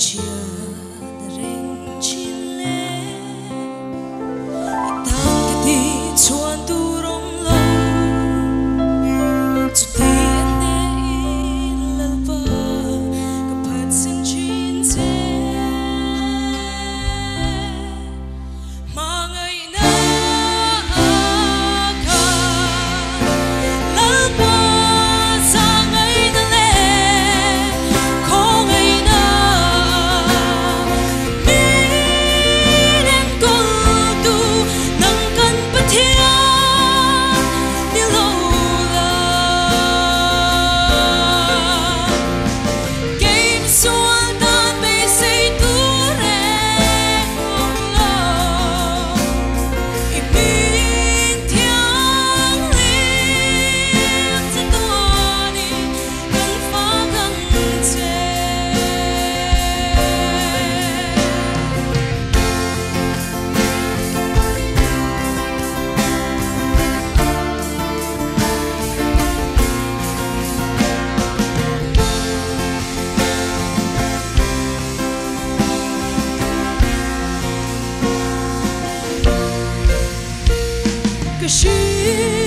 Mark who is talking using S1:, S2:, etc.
S1: you. 许。